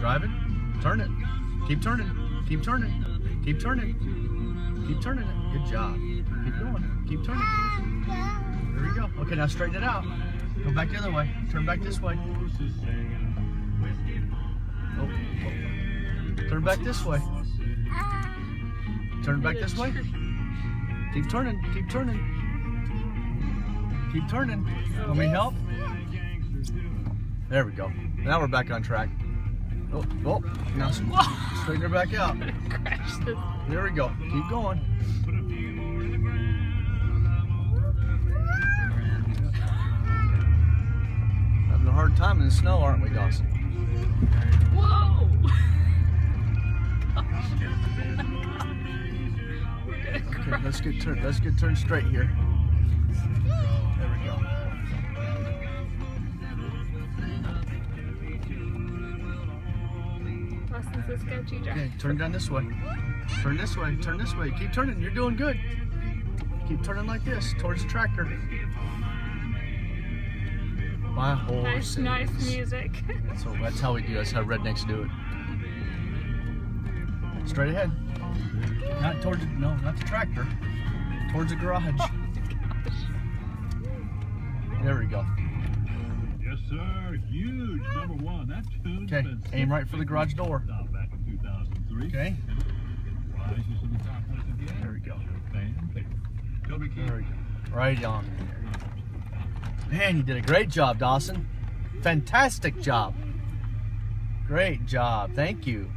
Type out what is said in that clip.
Drive it. Turn it. Keep turning. Keep turning. Keep turning. Keep turning it. Good job. Keep going. Keep turning. There you go. Okay, now straighten it out. Go back the other way. Turn back this way. Oh, oh. Turn back this way. Turn back this way. Keep turning. Keep turning. Keep turning. Want me help? There we go. Now we're back on track. Oh, oh. Now straighten her back out. Crashed it. There we go. Keep going. Having a hard time in the snow, aren't we, Dawson? Whoa! Okay, let's get turned. Let's get turned straight here. Austin's a sketchy drive. Okay, turn down this way. Turn this way. Turn this way. Keep turning. You're doing good. Keep turning like this towards the tractor. My horse. Nice, nice music. So that's how we do. That's how rednecks do it. Straight ahead. Not towards. No, not the tractor. Towards the garage. There we go. Huge number one. That tune's Okay, aim right for the garage door. Back in 2003. Okay. Rises to the top once again. There we go. Toby Keith. There we go. Right on. Man, you did a great job, Dawson. Fantastic job. Great job. Thank you.